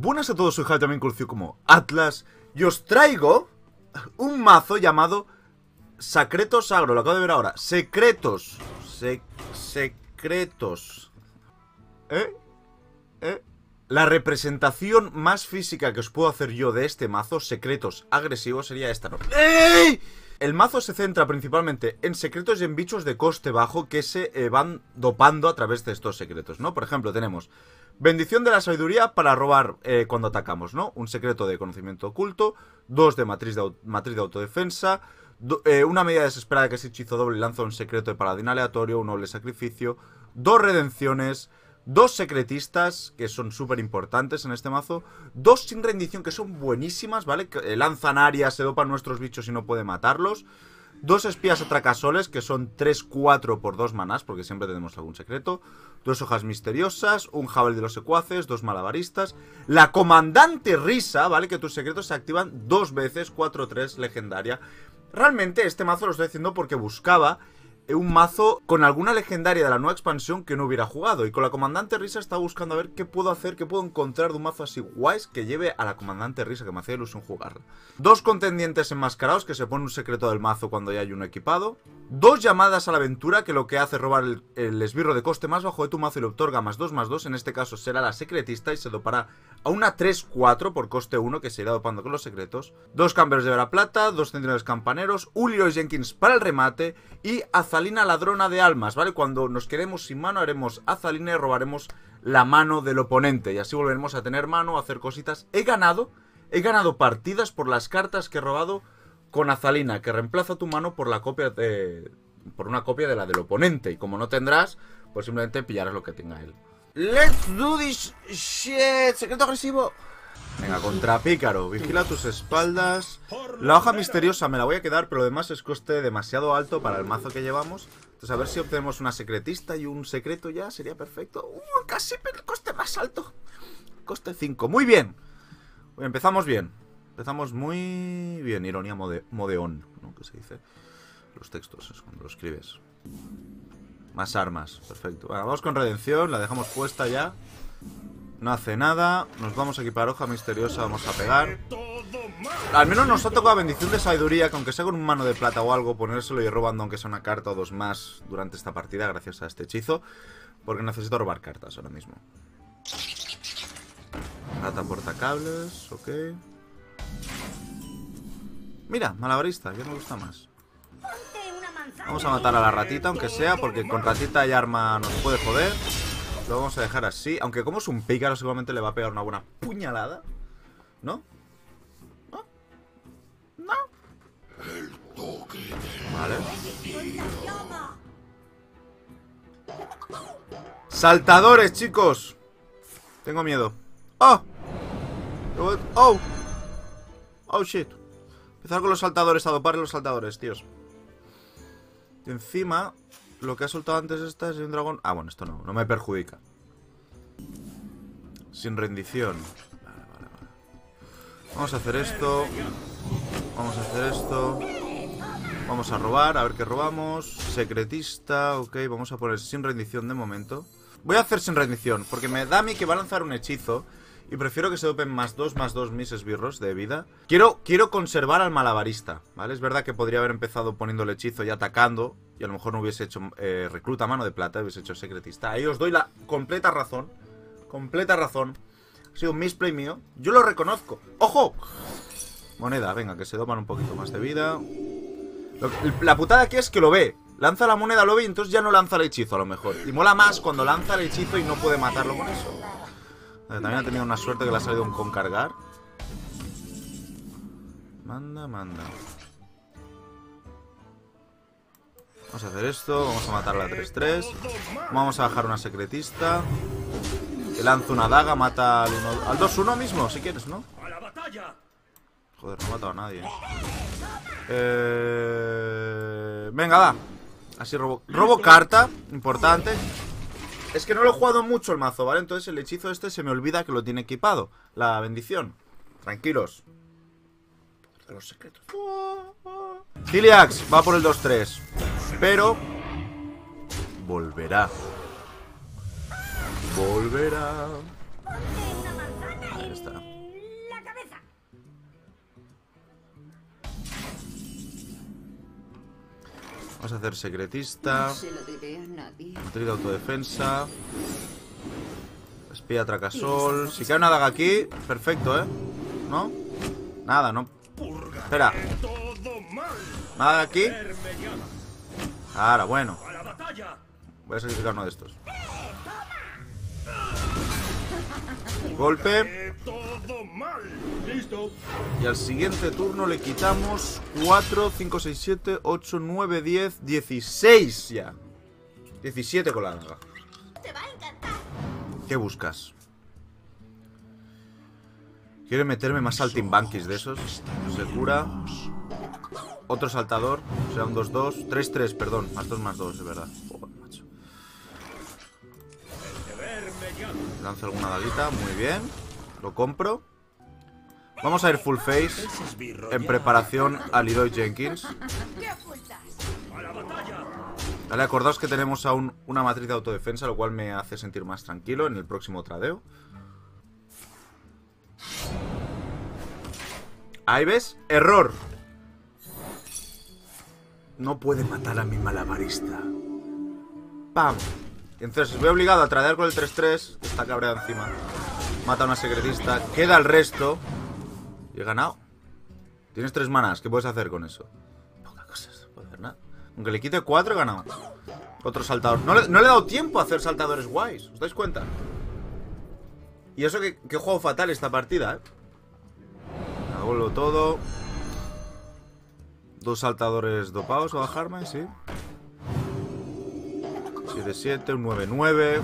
Buenas a todos, soy Javi, también conocido como Atlas, y os traigo un mazo llamado Secretos Agro, lo acabo de ver ahora. Secretos. secretos. ¿Eh? ¿Eh? La representación más física que os puedo hacer yo de este mazo, secretos agresivos, sería esta, ¿no? ¡Ey! El mazo se centra principalmente en secretos y en bichos de coste bajo que se eh, van dopando a través de estos secretos, ¿no? Por ejemplo, tenemos bendición de la sabiduría para robar eh, cuando atacamos, ¿no? Un secreto de conocimiento oculto, dos de matriz de, matriz de autodefensa, eh, una medida desesperada que es hechizo doble lanza un secreto de paladín aleatorio, un noble sacrificio, dos redenciones, Dos secretistas, que son súper importantes en este mazo. Dos sin rendición, que son buenísimas, ¿vale? Que lanzan áreas, se dopan nuestros bichos y no puede matarlos. Dos espías atracasoles, que son 3-4 por 2 manás, porque siempre tenemos algún secreto. Dos hojas misteriosas, un jabalí de los secuaces, dos malabaristas. La comandante Risa, ¿vale? Que tus secretos se activan dos veces, 4-3, legendaria. Realmente este mazo lo estoy haciendo porque buscaba un mazo con alguna legendaria de la nueva expansión que no hubiera jugado. Y con la comandante Risa estaba buscando a ver qué puedo hacer, qué puedo encontrar de un mazo así guays que lleve a la comandante Risa, que me hacía ilusión jugarla. Dos contendientes enmascarados que se pone un secreto del mazo cuando ya hay uno equipado. Dos llamadas a la aventura que lo que hace es robar el, esbirro de coste más bajo de tu mazo y le otorga más 2 más 2. En este caso será la secretista y se dopará a una 3-4 por coste 1 que se irá dopando con los secretos. Dos cambios de vera plata, dos centinelas campaneros, Leroy Jenkins para el remate y Azalina ladrona de almas, ¿vale? Cuando nos quedemos sin mano haremos Azalina y robaremos la mano del oponente y así volveremos a tener mano, a hacer cositas. He ganado, he ganado partidas por las cartas que he robado con Azalina, que reemplaza tu mano por la copia de. por una copia de la del oponente. Y como no tendrás, pues simplemente pillarás lo que tenga él. Let's do this shit. Secreto agresivo. Venga, contra pícaro. Vigila tus espaldas. La hoja misteriosa me la voy a quedar, pero lo demás es coste demasiado alto para el mazo que llevamos. Entonces, a ver si obtenemos una secretista y un secreto ya. Sería perfecto. Uh, casi el coste más alto. Coste 5. Muy bien. Empezamos bien. Empezamos muy bien, ironía modeón, ¿no? Que se dice. Los textos, es cuando lo escribes. Más armas, perfecto. vamos con redención, la dejamos puesta ya. No hace nada. Nos vamos a equipar hoja misteriosa, vamos a pegar. Al menos nos ha tocado bendición de sabiduría, que aunque sea con un mano de plata o algo, ponérselo y robando aunque sea una carta o dos más durante esta partida, gracias a este hechizo. Porque necesito robar cartas ahora mismo. Rata portacables, ok. Mira, malabarista, que me gusta más. Vamos a matar a la ratita, aunque sea, porque con ratita y arma nos puede joder. Lo vamos a dejar así. Aunque como es un pícaro, seguramente le va a pegar una buena puñalada. ¿No? ¿No? ¿No? Vale. Saltadores, chicos. Tengo miedo. ¡Oh! ¡Oh! Oh, shit. Empezar con los saltadores, a dopar los saltadores, tíos. Y encima, lo que ha soltado antes esta es un dragón... Ah, bueno, esto no, no me perjudica. Sin rendición. Vale, vale, vale. Vamos a hacer esto. Vamos a hacer esto. Vamos a robar, a ver qué robamos. Secretista, ok, vamos a poner sin rendición de momento. Voy a hacer sin rendición, porque me da a mí que va a lanzar un hechizo y prefiero que se dopen más 2, más 2 mis esbirros de vida. Quiero, quiero conservar al malabarista, ¿vale? Es verdad que podría haber empezado poniendo el hechizo y atacando. Y a lo mejor no hubiese hecho eh, recluta mano de plata, hubiese hecho secretista. Ahí os doy la completa razón. Completa razón. Ha sido un misplay mío. Yo lo reconozco. ¡Ojo! Moneda, venga, que se dopan un poquito más de vida. la putada aquí es que lo ve. Lanza la moneda, lo ve y entonces ya no lanza el hechizo a lo mejor. Y mola más cuando lanza el hechizo y no puede matarlo con eso. También ha tenido una suerte que le ha salido un con cargar. Manda, manda. Vamos a hacer esto. Vamos a matar a la 3-3. Vamos a bajar una secretista. Que lanza una daga, mata al, al 2-1 mismo, si quieres, ¿no? Joder, no ha matado a nadie. Eh... Venga, va. Así robo, robo carta, importante. Es que no lo he jugado mucho el mazo, ¿vale? Entonces el hechizo este se me olvida que lo tiene equipado. La bendición. Tranquilos. De los secretos. Ciliax va por el 2-3. Pero volverá. Volverá. Ahí está. Vamos a hacer secretista. Matriz autodefensa. Espía tracasol. Si cae una daga aquí, perfecto, ¿eh? ¿No? Nada, no. Espera. Nada de aquí. Ahora, bueno. Voy a sacrificar uno de estos. Golpe. Y al siguiente turno le quitamos 4, 5, 6, 7, 8, 9, 10, 16 ya. 17 con la daga. ¿Qué buscas? Quiere meterme más saltimbanquis de esos. Se cura. Otro saltador. Sea, un 2-2. 3-3, perdón. Más 2 más 2, es verdad. Joder, macho. Lanzo alguna daguita. Muy bien. Lo compro. Vamos a ir full face. En preparación a Leroy Jenkins. Vale, acordaos que tenemos aún una matriz de autodefensa, lo cual me hace sentir más tranquilo en el próximo tradeo. Ahí ves, error. No puede matar a mi malabarista. ¡Pam! Entonces voy obligado a tradear con el 3-3. Está cabreado encima. Mata a una secretista. Queda el resto. Y he ganado. Tienes tres manas. ¿Qué puedes hacer con eso? Poca cosa. No puedo hacer nada. Aunque le quite 4 he ganado. Otro saltador. No le, he dado tiempo a hacer saltadores guays. ¿Os dais cuenta? Y eso que, que juego fatal esta partida, ¿eh? Hago todo. Dos saltadores dopados a bajarme, sí. 7-7, un 9-9.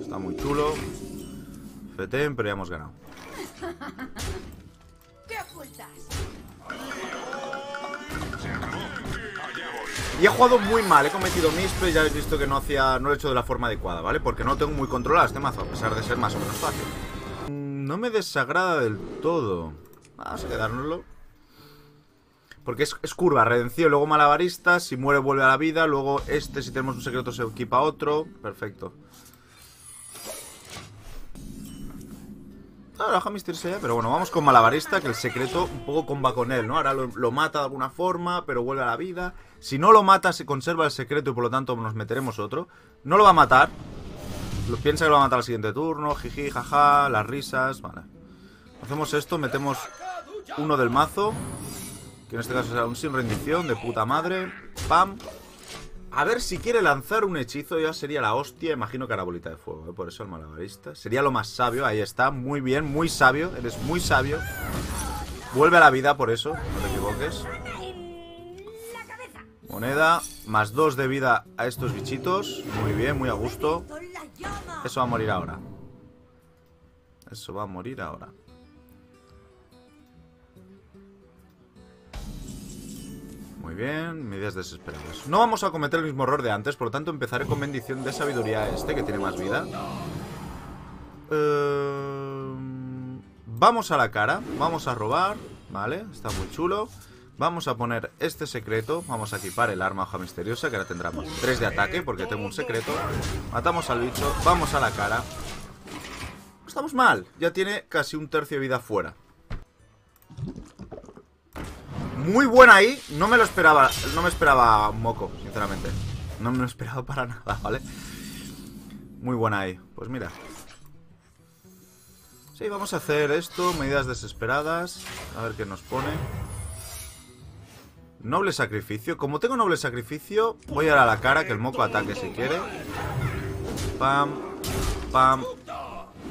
Está muy chulo. FTM, pero ya hemos ganado. ¿Qué ocultas? Y he jugado muy mal, he cometido misplays, ya habéis visto que no hacía, no lo he hecho de la forma adecuada, ¿vale? Porque no tengo muy controlado este mazo, a pesar de ser más o menos fácil. Mm, No me desagrada del todo. Vamos a quedárnoslo. Porque es, curva, redención, luego malabarista, si muere vuelve a la vida, luego este, si tenemos un secreto, se equipa otro. Perfecto. Ah, baja Misteriosa ya, pero bueno, vamos con Malabarista, que el secreto un poco comba con él, ¿no? Ahora lo, lo mata de alguna forma, pero vuelve a la vida. Si no lo mata, se conserva el secreto y por lo tanto nos meteremos otro. No lo va a matar. Lo, piensa que lo va a matar al siguiente turno, jiji, jaja, las risas, vale. Hacemos esto, metemos uno del mazo, que en este caso será un sin rendición, de puta madre. Pam. A ver si quiere lanzar un hechizo, ya sería la hostia. Imagino que hará bolita de fuego, ¿eh? por eso el malabarista. Sería lo más sabio, ahí está, muy bien, muy sabio. Eres muy sabio. Vuelve a la vida por eso, no te equivoques. Moneda, más dos de vida a estos bichitos. Muy bien, muy a gusto. Eso va a morir ahora. Eso va a morir ahora. Muy bien, medidas desesperadas. No vamos a cometer el mismo error de antes, por lo tanto empezaré con bendición de sabiduría a este, que tiene más vida. Eh, vamos a la cara, vamos a robar, ¿vale? Está muy chulo. Vamos a poner este secreto, vamos a equipar el arma hoja misteriosa, que ahora tendrá 3 de ataque, porque tengo un secreto. Matamos al bicho, vamos a la cara. Estamos mal, ya tiene casi un tercio de vida fuera. Muy buena ahí, no me lo esperaba, no me esperaba un moco, sinceramente. No me lo esperaba para nada, ¿vale? Muy buena ahí, pues mira. Sí, vamos a hacer esto, medidas desesperadas, a ver qué nos pone. Noble sacrificio, como tengo noble sacrificio, voy a a la cara, que el moco ataque si quiere. Pam, pam,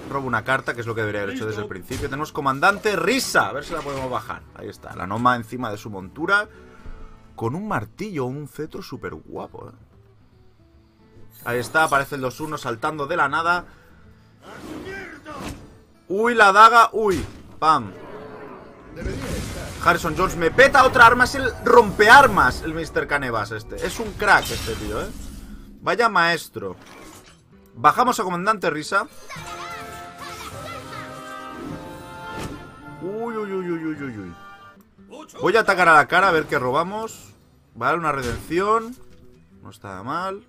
Robo una carta, que es lo que debería haber hecho desde el principio. Tenemos comandante Risa. A ver si la podemos bajar. Ahí está. La Noma encima de su montura. Con un martillo, un cetro súper guapo. ¿eh? Ahí está. Aparece el 2-1 saltando de la nada. Uy, la daga. Uy. Pam. Harrison Jones me peta otra arma. Es el rompearmas, el Mr. Canevas este. Es un crack este tío, ¿eh? Vaya maestro. Bajamos a comandante Risa. Uy, uy, uy, uy, uy, uy, uy. Voy a atacar a la cara a ver qué robamos. Vale, una redención. No está mal.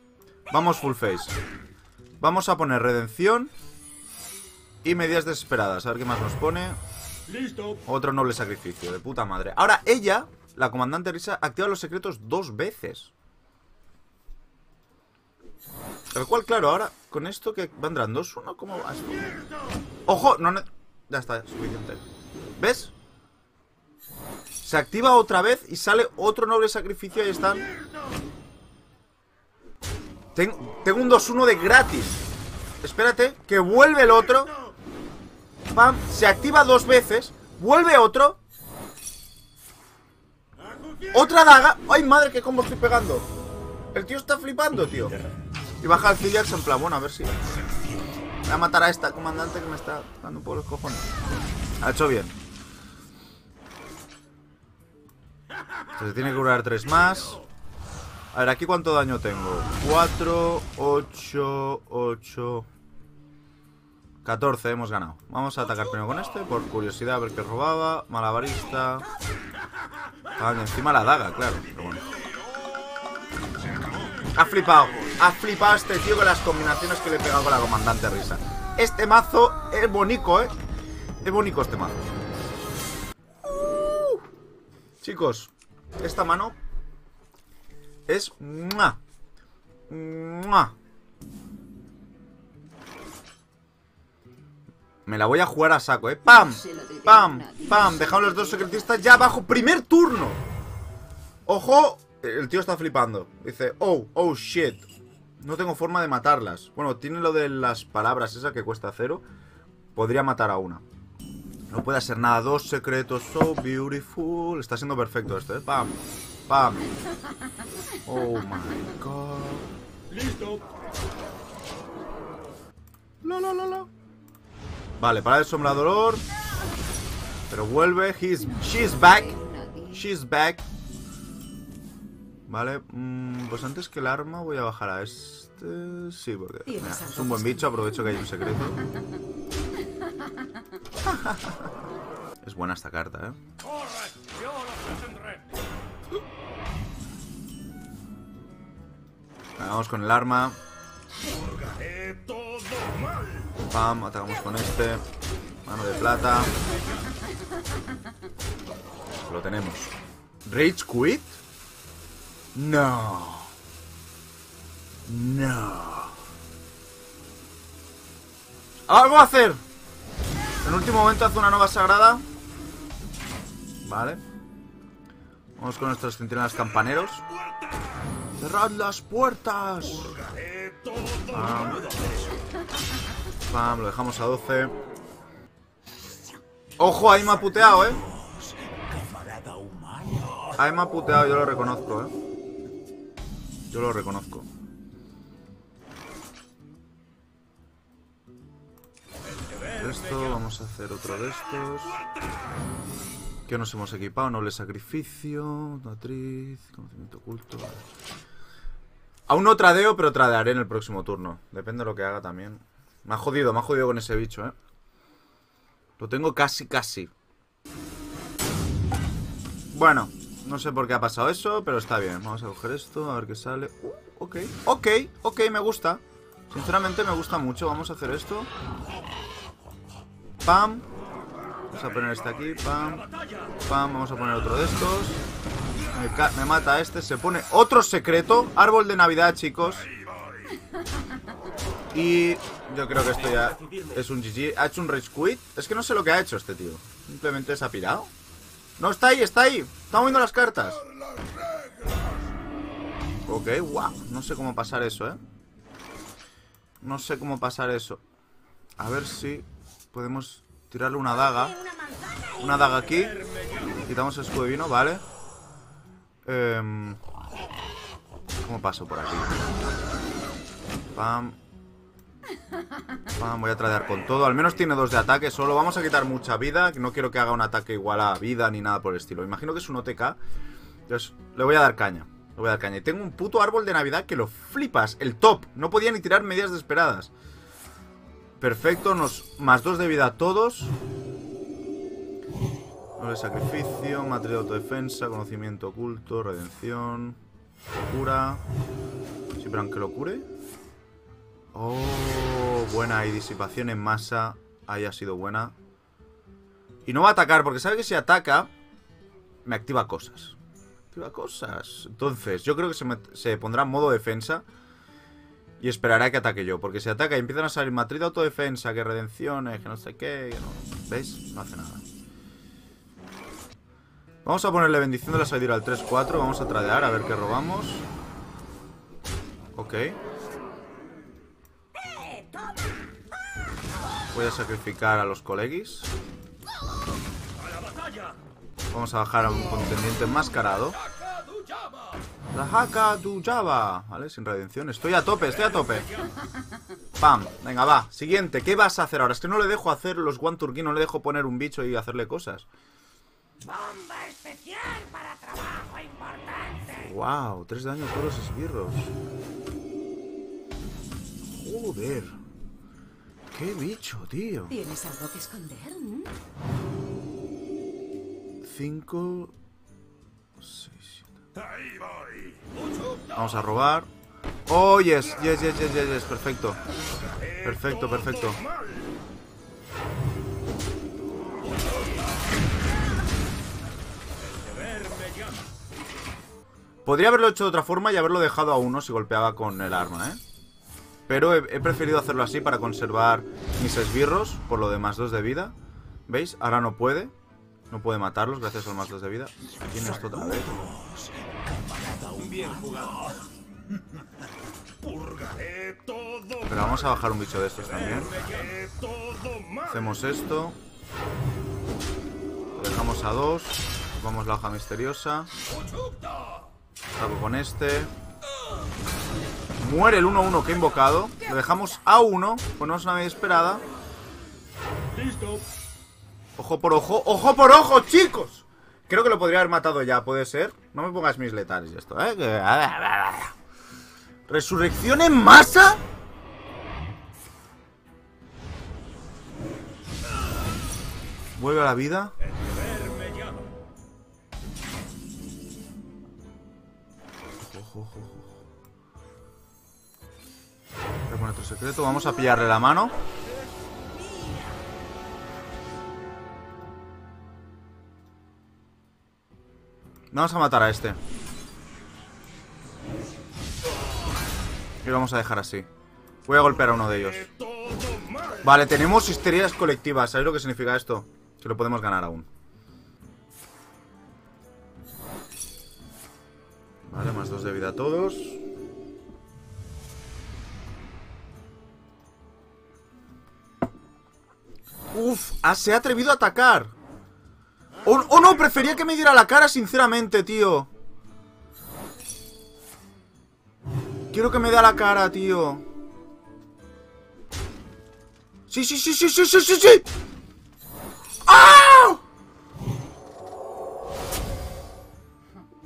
Vamos full face. Vamos a poner redención. Y medidas desesperadas. A ver qué más nos pone. Otro noble sacrificio, de puta madre. Ahora ella, la comandante Risa, activa los secretos dos veces. Tal cual, claro, ahora con esto que vendrán dos, uno, ¿cómo va esto? ¡Ojo! No, no, ya está, suficiente. ¿Ves? Se activa otra vez y sale otro noble sacrificio. Ahí están. Ten- tengo un 2-1 de gratis. Espérate, que vuelve el otro. Se activa dos veces. Vuelve otro. Otra daga. ¡Ay, madre, qué combo estoy pegando! El tío está flipando, tío. Y baja el Filiax en plan, bueno, a ver si... Voy a matar a esta comandante que me está dando poco los cojones. Ha hecho bien. Se tiene que curar tres más. A ver, aquí cuánto daño tengo. 4, 8, 8... 14, hemos ganado. Vamos a atacar primero con este, por curiosidad, a ver qué robaba. Malabarista. Ah, encima la daga, claro. Pero bueno. Ha flipado. Ha flipado este tío con las combinaciones que le he pegado con la comandante Risa. Este mazo es bonito, ¿eh? Es bonito este mazo. Chicos, esta mano es... ¡mua! ¡mua! Me la voy a jugar a saco, ¿eh? ¡Pam! ¡Pam! ¡Pam! Dejamos los dos secretistas ya abajo. ¡Primer turno! ¡Ojo! El tío está flipando. Dice, oh, oh, shit. No tengo forma de matarlas. Bueno, tiene lo de las palabras esa que cuesta cero. Podría matar a una. No puede hacer nada. Dos secretos. So beautiful. Está siendo perfecto esto, ¿eh? ¡Pam! ¡Pam! Oh my god. Listo. La, la, la, la. Vale, para el sombra dolor. Pero vuelve. He's, she's back. She's back. Vale, mm, pues antes que el arma voy a bajar a este. Sí, porque mira, es un buen bicho. Aprovecho que hay un secreto. Es buena esta carta, ¿eh? Vamos con el arma. Pam, atacamos con este. Mano de plata. Lo tenemos. ¿Rage quit? No. No. ¡Algo a hacer! En último momento hace una nueva sagrada. Vale. Vamos con nuestros centinelas campaneros. ¡Cerrad las puertas! Pam. Pam, lo dejamos a 12. Ojo, ahí me ha puteado, eh. Ahí me ha puteado, yo lo reconozco, eh. Yo lo reconozco. Vamos a hacer otro de estos. ¿Qué nos hemos equipado? Noble sacrificio, matriz, conocimiento oculto. Aún no tradeo, pero tradearé en el próximo turno. Depende de lo que haga también. Me ha jodido, me ha jodido con ese bicho, eh. Lo tengo casi, casi. Bueno, no sé por qué ha pasado eso, pero está bien. Vamos a coger esto, a ver qué sale. Uh, ok, ok, ok, me gusta. Sinceramente me gusta mucho. Vamos a hacer esto. Pam. Vamos a poner este aquí, pam. Pam, vamos a poner otro de estos. Me, me mata este, se pone otro secreto. Árbol de Navidad, chicos. Y yo creo que esto ya es un GG. ¿Ha hecho un rage quit? Es que no sé lo que ha hecho este tío. Simplemente se ha pirado. No, está ahí, está ahí. Está moviendo las cartas. Ok, wow. No sé cómo pasar eso, ¿eh? No sé cómo pasar eso. A ver si podemos tirarle una daga. Una daga aquí. Quitamos el escudo de vino, vale. Em, ¿Cómo paso por aquí? Pam. Pam, voy a tradear con todo. Al menos tiene dos de ataque solo. Vamos a quitar mucha vida. No quiero que haga un ataque igual a vida ni nada por el estilo. Imagino que es un OTK. Entonces, le voy a dar caña. Le voy a dar caña. Y tengo un puto árbol de Navidad que lo flipas. El top. No podía ni tirar medias desesperadas. Perfecto. Nos más dos de vida a todos. Noble sacrificio, materia de autodefensa, conocimiento oculto, redención, cura. Siempre aunque lo cure. Oh, buena. Y disipación en masa. Ahí ha sido buena. Y no va a atacar, porque sabe que si ataca, me activa cosas. Activa cosas. Entonces, yo creo que se, se pondrá en modo defensa. Y esperaré a que ataque yo. Porque si ataca y empiezan a salir matriz de autodefensa, que redenciones, que no sé qué. ¿Veis? No hace nada. Vamos a ponerle bendición de la salida al 3-4. Vamos a tradear a ver qué robamos. Ok. Voy a sacrificar a los colegis. Vamos a bajar a un contendiente enmascarado. La Haka du Java. Vale, sin redención. Estoy a tope, estoy a tope. Pam. Venga, va. Siguiente. ¿Qué vas a hacer ahora? Es que no le dejo hacer los One Turkey, no le dejo poner un bicho y hacerle cosas. Bomba especial para trabajo importante. Wow, tres daños por los esbirros. Joder. Qué bicho, tío. ¿Tienes algo que esconder? mm? 5, 6, 7. Ahí voy. Vamos a robar. Oh, yes, yes, yes, yes, yes, yes. Perfecto. Perfecto, perfecto. Podría haberlo hecho de otra forma y haberlo dejado a uno si golpeaba con el arma, ¿eh? Pero he, preferido hacerlo así para conservar mis esbirros por lo de más 2 de vida. ¿Veis? Ahora no puede. No puede matarlos gracias al más 2 de vida. Aquí en esto otra. Purgaré todo Pero vamos a bajar un bicho de estos también. Hacemos esto. Lo dejamos a 2. Vamos la hoja misteriosa. Saco con este. Muere el 1-1 que he invocado. Lo dejamos a 1. Ponemos una media esperada. Ojo por ojo. ¡Ojo por ojo, chicos! Creo que lo podría haber matado ya, ¿puede ser? No me pongas mis letales y esto, ¿eh? ¿Resurrección en masa? Vuelve a la vida. Ojo, otro secreto. Vamos a pillarle la mano. Vamos a matar a este. Y lo vamos a dejar así. Voy a golpear a uno de ellos. Vale, tenemos histerias colectivas. ¿Sabéis lo que significa esto? Que lo podemos ganar aún. Vale, más dos de vida a todos. Uf, ah, se ha atrevido a atacar. Oh, oh, no, prefería que me diera la cara, sinceramente, tío. Quiero que me dé la cara, tío. Sí, sí, sí, sí, sí, sí, sí, sí. ¡Ah!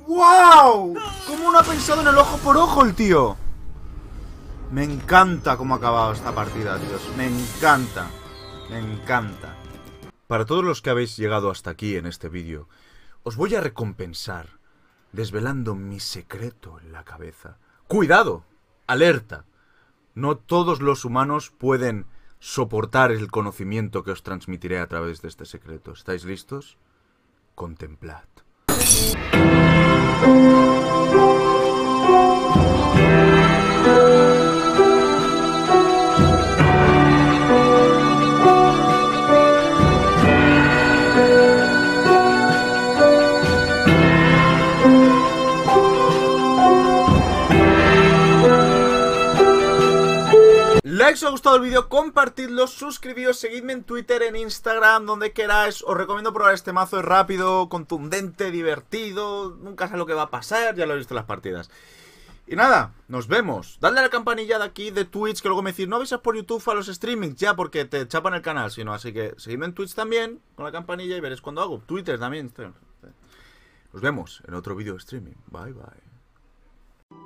¡Wow! ¿Cómo no ha pensado en el ojo por ojo el tío? Me encanta cómo ha acabado esta partida, tíos. Me encanta. Me encanta. Para todos los que habéis llegado hasta aquí en este vídeo, os voy a recompensar desvelando mi secreto en la cabeza. ¡Cuidado! ¡Alerta! No todos los humanos pueden soportar el conocimiento que os transmitiré a través de este secreto. ¿Estáis listos? Contemplad. Si os ha gustado el vídeo, compartidlo, suscribíos, seguidme en Twitter, en Instagram, donde queráis. Os recomiendo probar este mazo, es rápido, contundente, divertido. Nunca sé lo que va a pasar, ya lo he visto en las partidas. Y nada, nos vemos. Dadle a la campanilla de aquí de Twitch, que luego me decís, no avisas por YouTube a los streamings, ya, porque te chapan el canal, sino así que seguidme en Twitch también, con la campanilla, y veréis cuando hago. Twitter también. Nos vemos en otro vídeo de streaming. Bye, bye.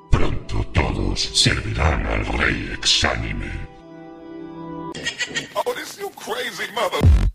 Pronto todos servirán al rey exánime. Oh, this you crazy mother.